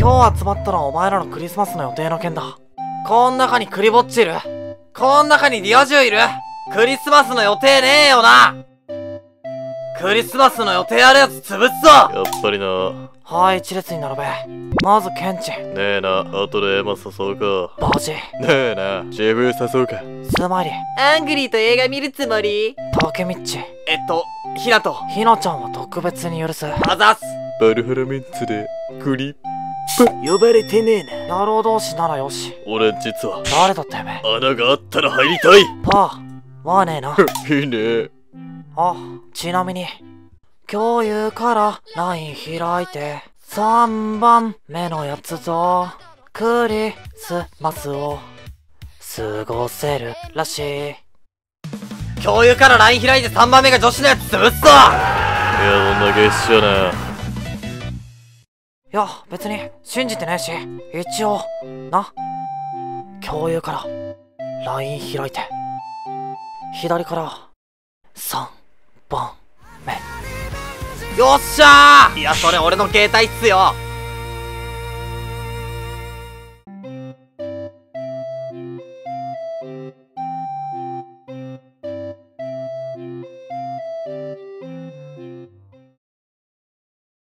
今日集まったのはお前らのクリスマスの予定の件だ。こん中にクリぼっちいる。こん中にディアジュいる。クリスマスの予定ねえよな。クリスマスの予定あるやつ潰すぞ。やっぱりな。はい一列に並べ。まずケンチン。ねえな、後でエマ誘うか。バジ。ねえな、ジェブ誘うか。スマイリーアングリーと映画見るつもり？タケミッチ。えっと、ひなと、ひなちゃんは特別に許す。あざっす。バルハラメンツで、クリ呼ばれてねえな。野郎同士ならよし。俺実は、誰だてめえ穴があったら入りたい。パーまあねえな。いいね。あちなみに共有から LINE 開いて3番目のやつぞ。クリスマスを過ごせるらしい。共有から LINE 開いて3番目が女子のやつ潰すぞ。いや、そんなゲッシュな。いや別に信じてねえし一応な。共有から LINE 開いて左から3番目。よっしゃー！いや、それ俺の携帯っすよ。